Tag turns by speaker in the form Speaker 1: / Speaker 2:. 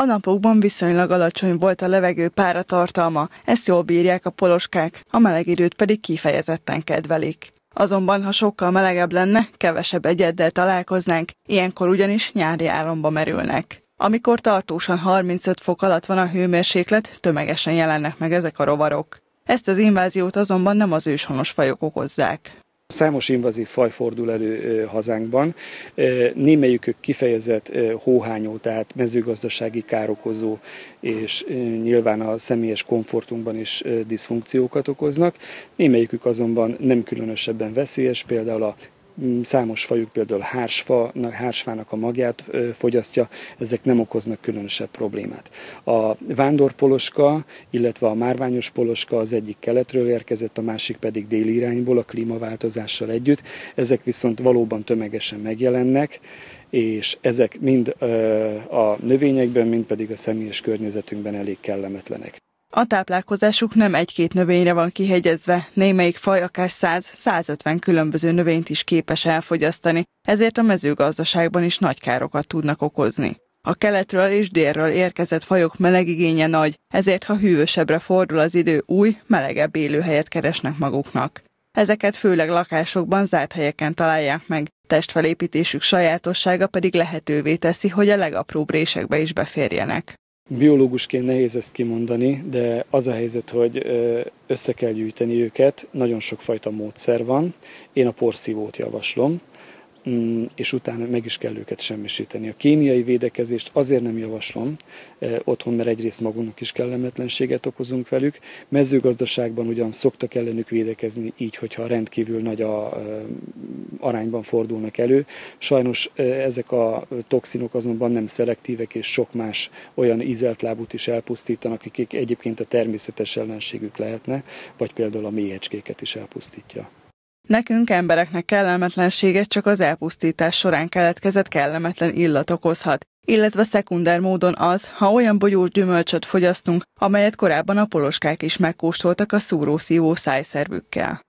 Speaker 1: A napokban viszonylag alacsony volt a levegő páratartalma, ezt jól bírják a poloskák, a meleg időt pedig kifejezetten kedvelik. Azonban, ha sokkal melegebb lenne, kevesebb egyeddel találkoznánk, ilyenkor ugyanis nyári álomba merülnek. Amikor tartósan 35 fok alatt van a hőmérséklet, tömegesen jelennek meg ezek a rovarok. Ezt az inváziót azonban nem az őshonos fajok okozzák.
Speaker 2: Számos invazív faj fordul elő hazánkban. Némelyikük kifejezett hóhányó, tehát mezőgazdasági károkozó, és nyilván a személyes komfortunkban is diszfunkciókat okoznak. Némelyikük azonban nem különösebben veszélyes, például a Számos fajuk például hársfa, hársfának a magját fogyasztja, ezek nem okoznak különösebb problémát. A vándorpoloska, illetve a márványos poloska az egyik keletről érkezett, a másik pedig déli irányból a klímaváltozással együtt. Ezek viszont valóban tömegesen megjelennek, és ezek mind a növényekben, mind pedig a személyes környezetünkben elég kellemetlenek.
Speaker 1: A táplálkozásuk nem egy-két növényre van kihegyezve, némelyik faj akár 100-150 különböző növényt is képes elfogyasztani, ezért a mezőgazdaságban is nagy károkat tudnak okozni. A keletről és délről érkezett fajok melegigénye nagy, ezért ha hűvösebbre fordul az idő, új, melegebb élőhelyet keresnek maguknak. Ezeket főleg lakásokban, zárt helyeken találják meg, testfelépítésük sajátossága pedig lehetővé teszi, hogy a legapróbb résekbe is beférjenek.
Speaker 2: Biológusként nehéz ezt kimondani, de az a helyzet, hogy össze kell gyűjteni őket, nagyon sokfajta módszer van. Én a porszívót javaslom, Mm, és utána meg is kell őket semmisíteni. A kémiai védekezést azért nem javaslom otthon, mert egyrészt magunknak is kellemetlenséget okozunk velük. Mezőgazdaságban ugyan szoktak ellenük védekezni, így, hogyha rendkívül nagy a, arányban fordulnak elő. Sajnos ezek a toxinok azonban nem szelektívek, és sok más olyan ízelt lábút is elpusztítanak, akik egyébként a természetes ellenségük lehetne, vagy például a méhecskéket is elpusztítja.
Speaker 1: Nekünk embereknek kellemetlenséget csak az elpusztítás során keletkezett kellemetlen illat okozhat, illetve szekunder módon az, ha olyan bogyós gyümölcsöt fogyasztunk, amelyet korábban a poloskák is megkóstoltak a szúrószívó szájszervükkel.